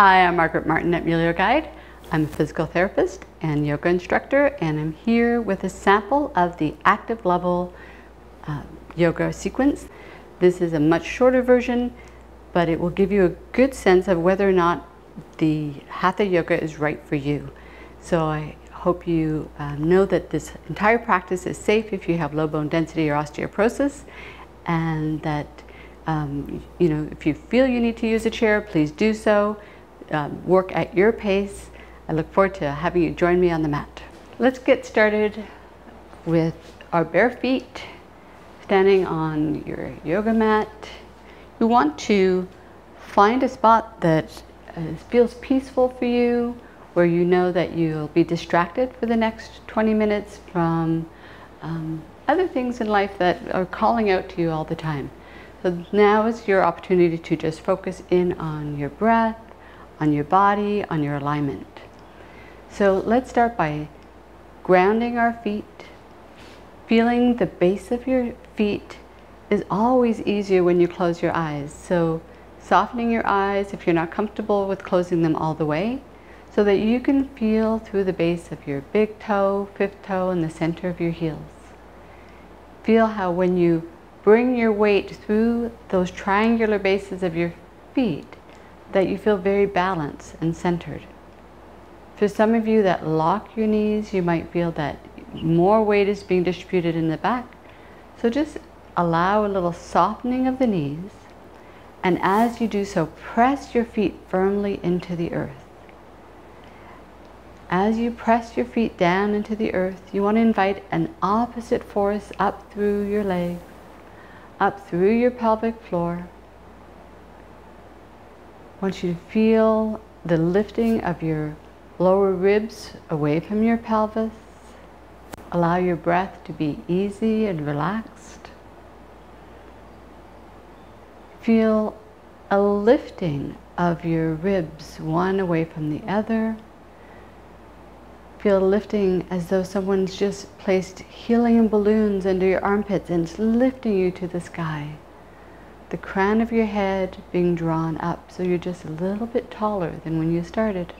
Hi, I'm Margaret Martin at MelioGuide. I'm a physical therapist and yoga instructor, and I'm here with a sample of the active level uh, yoga sequence. This is a much shorter version, but it will give you a good sense of whether or not the Hatha Yoga is right for you. So I hope you uh, know that this entire practice is safe if you have low bone density or osteoporosis, and that um, you know if you feel you need to use a chair, please do so. Um, work at your pace. I look forward to having you join me on the mat. Let's get started with our bare feet, standing on your yoga mat. You want to find a spot that uh, feels peaceful for you, where you know that you'll be distracted for the next 20 minutes from um, other things in life that are calling out to you all the time. So now is your opportunity to just focus in on your breath, on your body, on your alignment. So let's start by grounding our feet. Feeling the base of your feet is always easier when you close your eyes. So softening your eyes if you're not comfortable with closing them all the way so that you can feel through the base of your big toe, fifth toe, and the center of your heels. Feel how when you bring your weight through those triangular bases of your feet, that you feel very balanced and centered. For some of you that lock your knees, you might feel that more weight is being distributed in the back. So just allow a little softening of the knees. And as you do so, press your feet firmly into the earth. As you press your feet down into the earth, you want to invite an opposite force up through your legs, up through your pelvic floor. I want you to feel the lifting of your lower ribs away from your pelvis. Allow your breath to be easy and relaxed. Feel a lifting of your ribs one away from the other. Feel lifting as though someone's just placed helium balloons under your armpits and it's lifting you to the sky. The crown of your head being drawn up so you're just a little bit taller than when you started.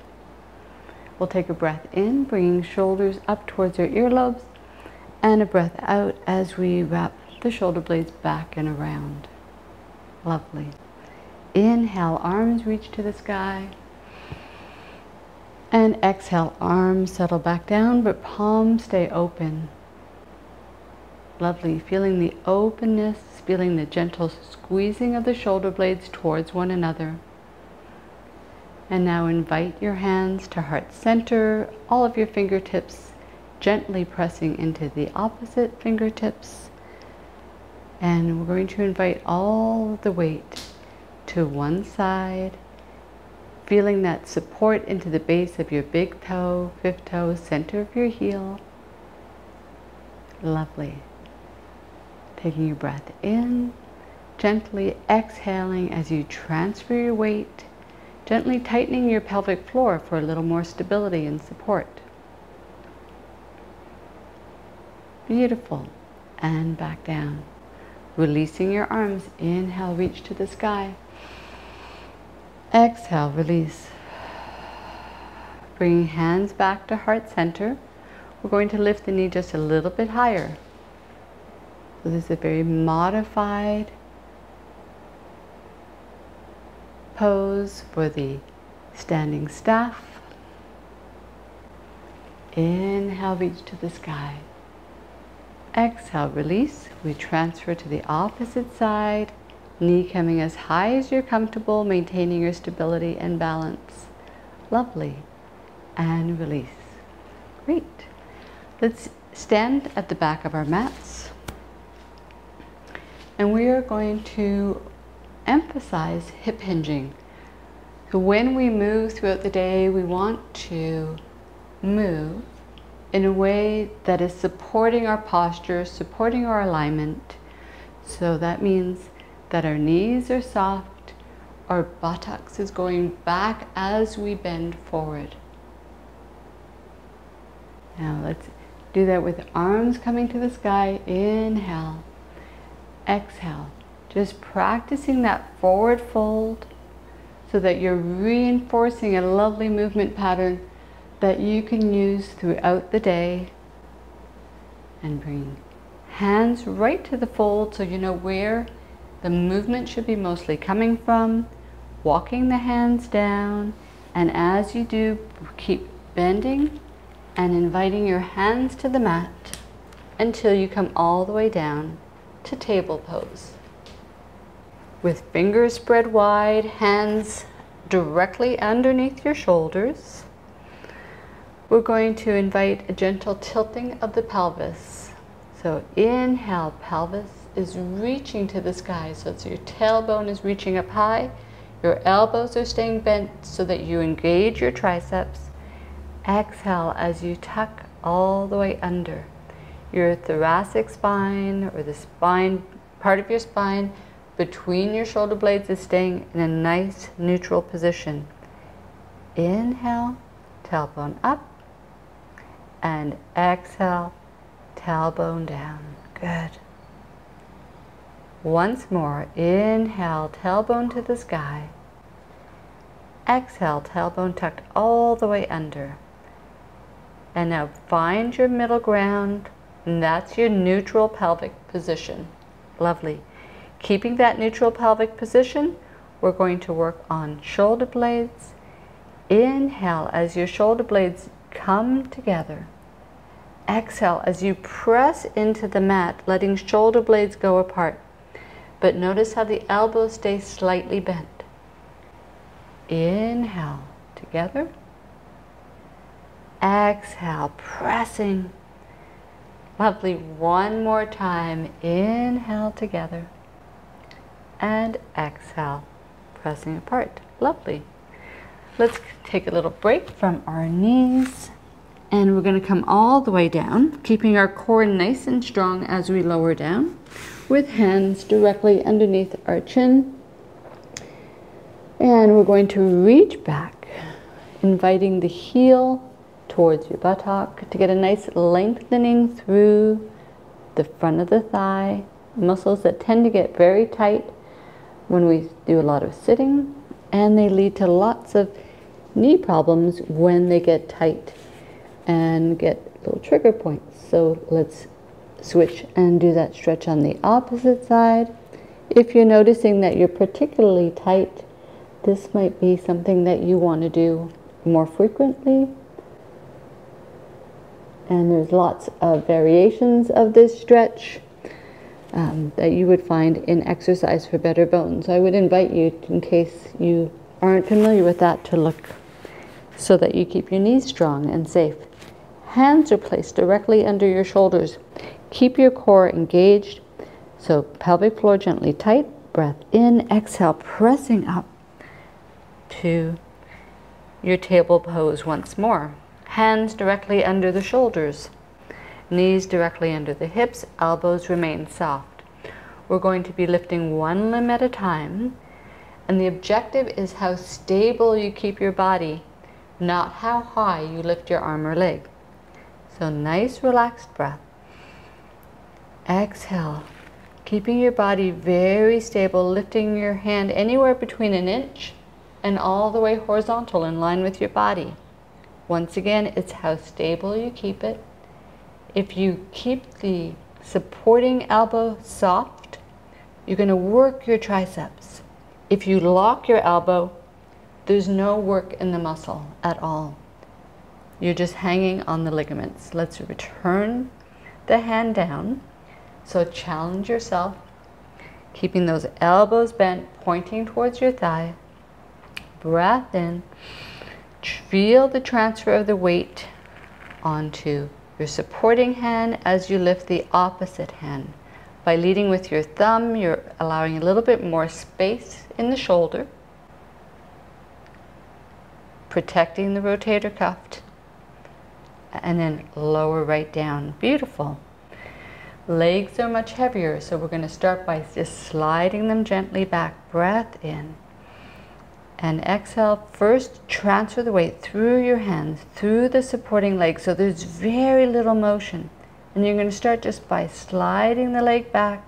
We'll take a breath in, bringing shoulders up towards your earlobes, and a breath out as we wrap the shoulder blades back and around. Lovely. Inhale, arms reach to the sky. And exhale, arms settle back down, but palms stay open. Lovely. Feeling the openness, feeling the gentle squeezing of the shoulder blades towards one another. And now invite your hands to heart center, all of your fingertips gently pressing into the opposite fingertips. And we're going to invite all the weight to one side, feeling that support into the base of your big toe, fifth toe, center of your heel. Lovely. Taking your breath in, gently exhaling as you transfer your weight gently tightening your pelvic floor for a little more stability and support. Beautiful. And back down. Releasing your arms. Inhale, reach to the sky. Exhale, release. Bringing hands back to heart center. We're going to lift the knee just a little bit higher. So this is a very modified pose for the standing staff. Inhale, reach to the sky. Exhale, release. We transfer to the opposite side. Knee coming as high as you're comfortable, maintaining your stability and balance. Lovely. And release. Great. Let's stand at the back of our mats. And we are going to emphasize hip hinging. So when we move throughout the day, we want to move in a way that is supporting our posture, supporting our alignment. So that means that our knees are soft, our buttocks is going back as we bend forward. Now let's do that with arms coming to the sky. Inhale, exhale. Just practicing that forward fold so that you're reinforcing a lovely movement pattern that you can use throughout the day. And bring hands right to the fold so you know where the movement should be mostly coming from. Walking the hands down. And as you do, keep bending and inviting your hands to the mat until you come all the way down to table pose. With fingers spread wide, hands directly underneath your shoulders, we're going to invite a gentle tilting of the pelvis. So inhale, pelvis is reaching to the sky. So your tailbone is reaching up high. Your elbows are staying bent so that you engage your triceps. Exhale as you tuck all the way under. Your thoracic spine or the spine, part of your spine between your shoulder blades is staying in a nice neutral position. Inhale, tailbone up, and exhale, tailbone down. Good. Once more, inhale, tailbone to the sky. Exhale, tailbone tucked all the way under. And now find your middle ground, and that's your neutral pelvic position. Lovely. Keeping that neutral pelvic position, we're going to work on shoulder blades. Inhale as your shoulder blades come together. Exhale as you press into the mat, letting shoulder blades go apart. But notice how the elbows stay slightly bent. Inhale, together. Exhale, pressing. Lovely. One more time. Inhale together and exhale, pressing apart. Lovely. Let's take a little break from our knees and we're going to come all the way down, keeping our core nice and strong as we lower down with hands directly underneath our chin. And we're going to reach back, inviting the heel towards your buttock to get a nice lengthening through the front of the thigh, muscles that tend to get very tight when we do a lot of sitting, and they lead to lots of knee problems when they get tight and get little trigger points. So let's switch and do that stretch on the opposite side. If you're noticing that you're particularly tight, this might be something that you want to do more frequently. And there's lots of variations of this stretch um, that you would find in Exercise for Better Bones. I would invite you, in case you aren't familiar with that, to look so that you keep your knees strong and safe. Hands are placed directly under your shoulders. Keep your core engaged. So pelvic floor gently tight. Breath in, exhale, pressing up to your table pose once more. Hands directly under the shoulders. Knees directly under the hips, elbows remain soft. We're going to be lifting one limb at a time, and the objective is how stable you keep your body, not how high you lift your arm or leg. So nice relaxed breath. Exhale, keeping your body very stable, lifting your hand anywhere between an inch and all the way horizontal in line with your body. Once again, it's how stable you keep it if you keep the supporting elbow soft, you're going to work your triceps. If you lock your elbow, there's no work in the muscle at all. You're just hanging on the ligaments. Let's return the hand down. So challenge yourself, keeping those elbows bent, pointing towards your thigh. Breath in. Feel the transfer of the weight onto your supporting hand as you lift the opposite hand. By leading with your thumb, you're allowing a little bit more space in the shoulder, protecting the rotator cuff, and then lower right down. Beautiful. Legs are much heavier, so we're going to start by just sliding them gently back. Breath in and exhale. First, transfer the weight through your hands, through the supporting leg, so there's very little motion. And you're going to start just by sliding the leg back.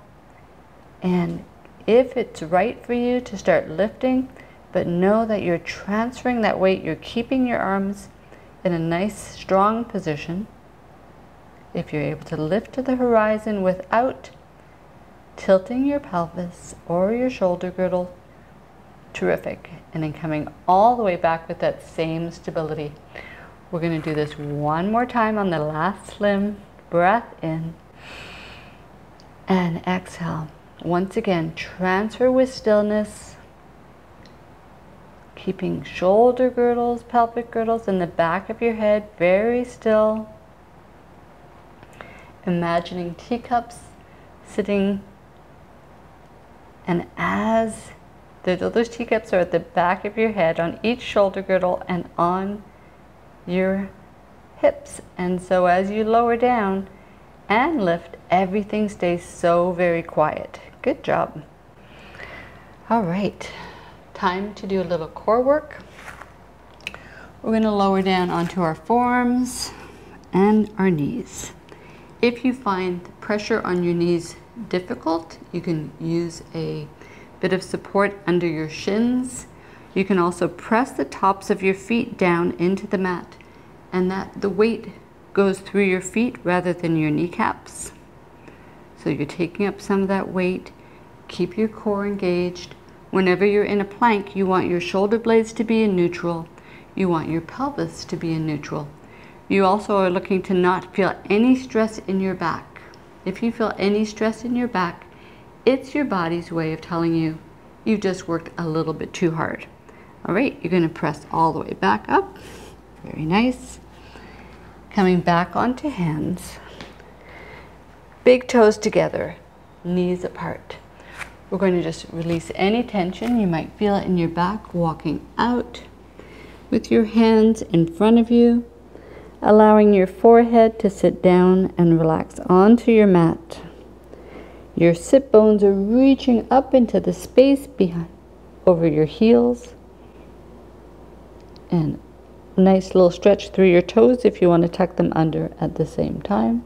And if it's right for you to start lifting, but know that you're transferring that weight. You're keeping your arms in a nice, strong position. If you're able to lift to the horizon without tilting your pelvis or your shoulder girdle, terrific. And then coming all the way back with that same stability. We're going to do this one more time on the last slim breath in and exhale. Once again, transfer with stillness, keeping shoulder girdles, pelvic girdles in the back of your head very still. Imagining teacups sitting, and as those teacups are at the back of your head on each shoulder girdle and on your hips. And so as you lower down and lift, everything stays so very quiet. Good job. All right, time to do a little core work. We're going to lower down onto our forearms and our knees. If you find pressure on your knees difficult, you can use a bit of support under your shins. You can also press the tops of your feet down into the mat and that the weight goes through your feet rather than your kneecaps. So you're taking up some of that weight. Keep your core engaged. Whenever you're in a plank, you want your shoulder blades to be in neutral. You want your pelvis to be in neutral. You also are looking to not feel any stress in your back. If you feel any stress in your back, it's your body's way of telling you you've just worked a little bit too hard. All right, you're going to press all the way back up. Very nice. Coming back onto hands. Big toes together, knees apart. We're going to just release any tension. You might feel it in your back, walking out with your hands in front of you, allowing your forehead to sit down and relax onto your mat. Your sit bones are reaching up into the space behind over your heels and nice little stretch through your toes if you want to tuck them under at the same time.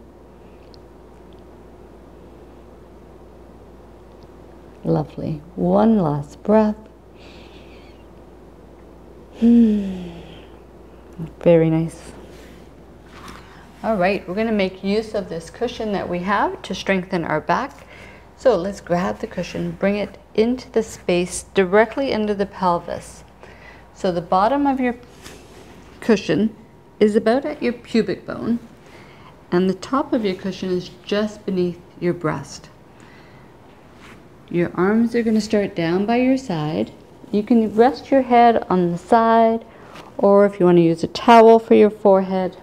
Lovely. One last breath. Very nice. All right, we're going to make use of this cushion that we have to strengthen our back. So let's grab the cushion, bring it into the space directly under the pelvis. So the bottom of your cushion is about at your pubic bone and the top of your cushion is just beneath your breast. Your arms are going to start down by your side. You can rest your head on the side or if you want to use a towel for your forehead.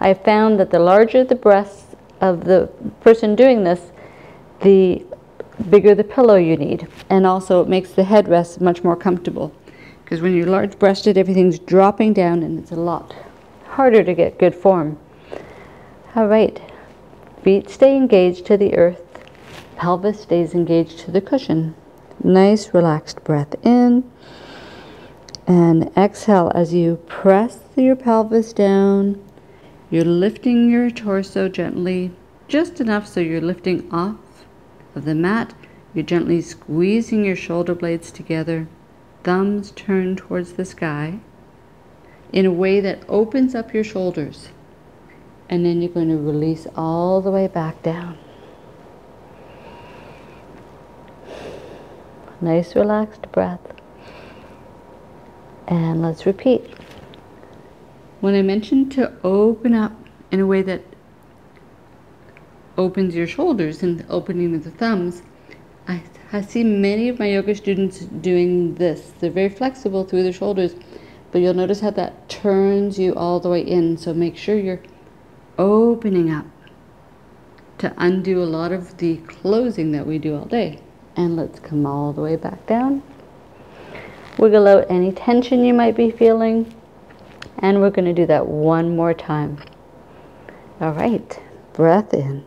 I found that the larger the breasts of the person doing this, the bigger the pillow you need. And also it makes the headrest much more comfortable because when you're large breasted, everything's dropping down and it's a lot harder to get good form. All right, feet stay engaged to the earth, pelvis stays engaged to the cushion. Nice relaxed breath in and exhale as you press your pelvis down. You're lifting your torso gently, just enough so you're lifting off of the mat. You're gently squeezing your shoulder blades together thumbs turned towards the sky in a way that opens up your shoulders. And then you're going to release all the way back down. Nice relaxed breath. And let's repeat. When I mentioned to open up in a way that opens your shoulders and the opening of the thumbs, I I see many of my yoga students doing this. They're very flexible through their shoulders, but you'll notice how that turns you all the way in. So make sure you're opening up to undo a lot of the closing that we do all day. And let's come all the way back down. Wiggle out any tension you might be feeling. And we're going to do that one more time. All right, breath in.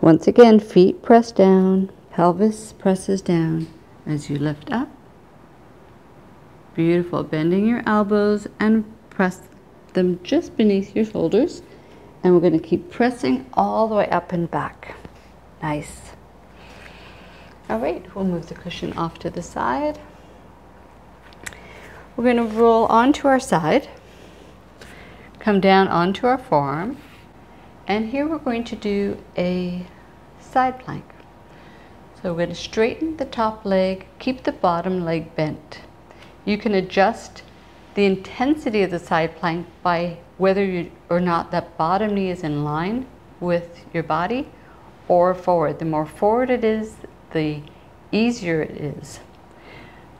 Once again, feet press down, pelvis presses down as you lift up. Beautiful. Bending your elbows and press them just beneath your shoulders. And we're going to keep pressing all the way up and back. Nice. All right, we'll move the cushion off to the side. We're going to roll onto our side, come down onto our forearm, and here we're going to do a side plank. So we're going to straighten the top leg, keep the bottom leg bent. You can adjust the intensity of the side plank by whether you, or not that bottom knee is in line with your body or forward. The more forward it is, the easier it is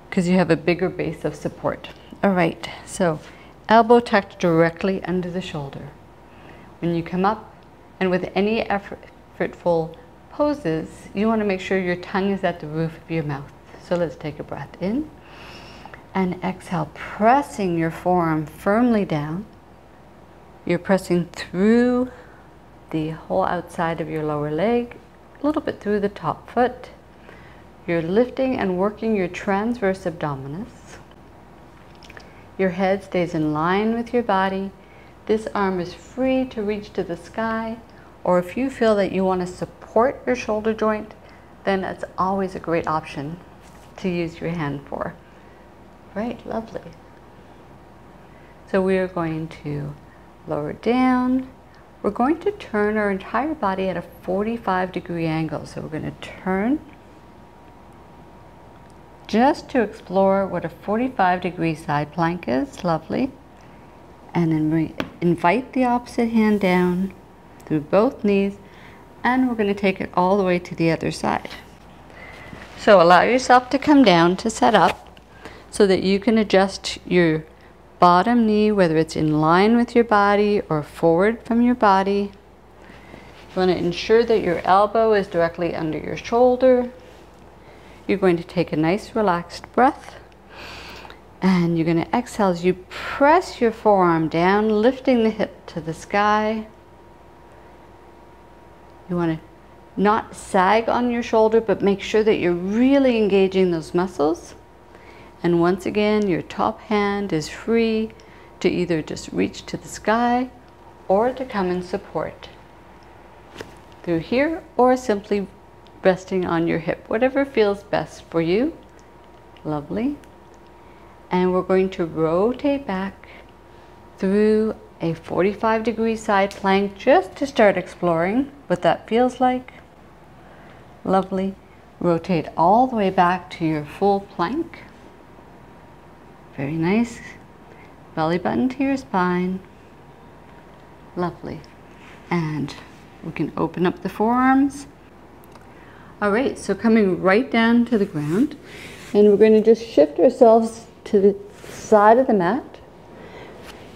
because you have a bigger base of support. All right, so elbow tucked directly under the shoulder. When you come up and with any effortful poses, you want to make sure your tongue is at the roof of your mouth. So let's take a breath in and exhale, pressing your forearm firmly down. You're pressing through the whole outside of your lower leg, a little bit through the top foot, you're lifting and working your transverse abdominis. Your head stays in line with your body. This arm is free to reach to the sky, or if you feel that you want to support your shoulder joint, then it's always a great option to use your hand for. Right, lovely. So we are going to lower down. We're going to turn our entire body at a 45 degree angle. So we're going to turn just to explore what a 45 degree side plank is. Lovely. And then we invite the opposite hand down through both knees and we're going to take it all the way to the other side. So allow yourself to come down to set up so that you can adjust your bottom knee, whether it's in line with your body or forward from your body. You want to ensure that your elbow is directly under your shoulder you're going to take a nice relaxed breath and you're going to exhale as you press your forearm down, lifting the hip to the sky. You want to not sag on your shoulder, but make sure that you're really engaging those muscles. And once again, your top hand is free to either just reach to the sky or to come and support through here or simply resting on your hip, whatever feels best for you. Lovely. And we're going to rotate back through a 45 degree side plank just to start exploring what that feels like. Lovely. Rotate all the way back to your full plank. Very nice. Belly button to your spine. Lovely. And we can open up the forearms all right, so coming right down to the ground, and we're going to just shift ourselves to the side of the mat.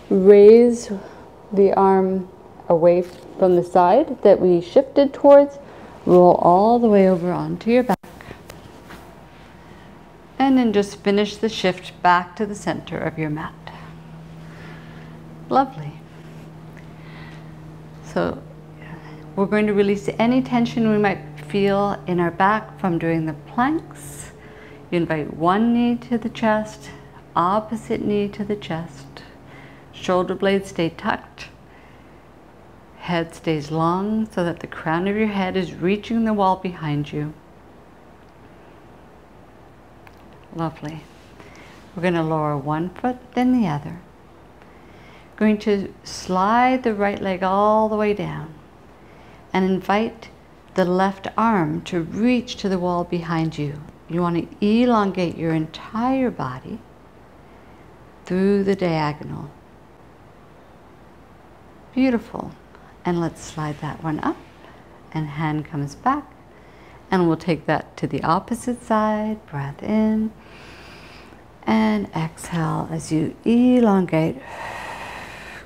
Raise the arm away from the side that we shifted towards. Roll all the way over onto your back. And then just finish the shift back to the center of your mat. Lovely. So we're going to release any tension we might feel in our back from doing the planks. You invite one knee to the chest, opposite knee to the chest. Shoulder blades stay tucked. Head stays long so that the crown of your head is reaching the wall behind you. Lovely. We're going to lower one foot, then the other. Going to slide the right leg all the way down and invite the left arm to reach to the wall behind you. You want to elongate your entire body through the diagonal. Beautiful. And let's slide that one up and hand comes back. And we'll take that to the opposite side. Breath in and exhale as you elongate,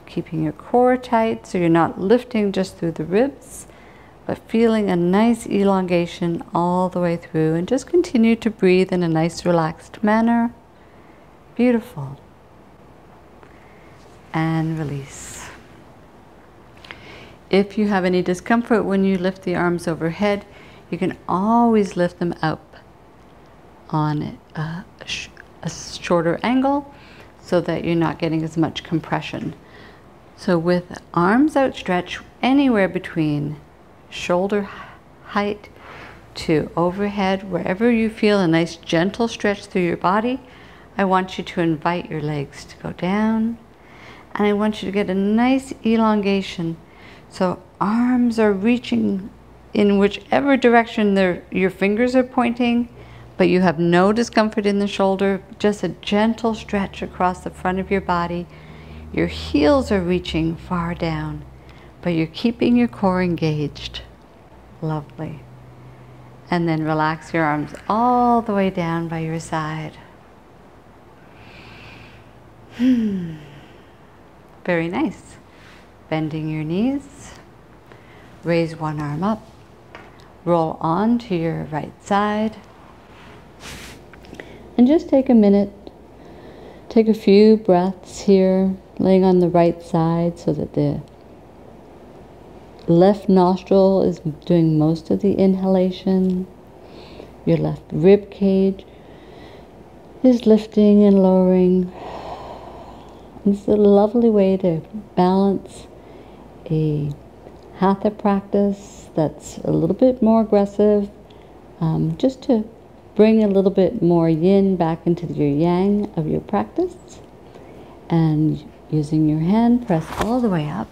keeping your core tight so you're not lifting just through the ribs but feeling a nice elongation all the way through and just continue to breathe in a nice relaxed manner. Beautiful. And release. If you have any discomfort when you lift the arms overhead, you can always lift them up on a, sh a shorter angle so that you're not getting as much compression. So with arms outstretched anywhere between shoulder height to overhead, wherever you feel a nice gentle stretch through your body, I want you to invite your legs to go down. And I want you to get a nice elongation. So arms are reaching in whichever direction your fingers are pointing, but you have no discomfort in the shoulder, just a gentle stretch across the front of your body. Your heels are reaching far down, but you're keeping your core engaged. Lovely. And then relax your arms all the way down by your side. Hmm. Very nice. Bending your knees. Raise one arm up. Roll on to your right side. And just take a minute. Take a few breaths here, laying on the right side so that the left nostril is doing most of the inhalation. Your left rib cage is lifting and lowering. It's a lovely way to balance a hatha practice that's a little bit more aggressive, um, just to bring a little bit more yin back into your yang of your practice. And using your hand, press all the way up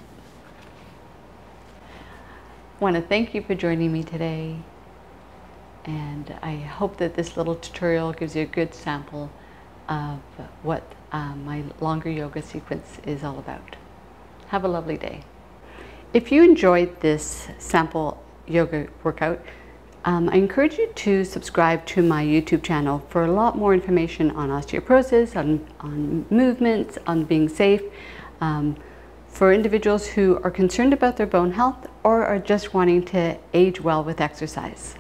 I want to thank you for joining me today. And I hope that this little tutorial gives you a good sample of what um, my longer yoga sequence is all about. Have a lovely day. If you enjoyed this sample yoga workout, um, I encourage you to subscribe to my YouTube channel for a lot more information on osteoporosis, on, on movements, on being safe. Um, for individuals who are concerned about their bone health or are just wanting to age well with exercise.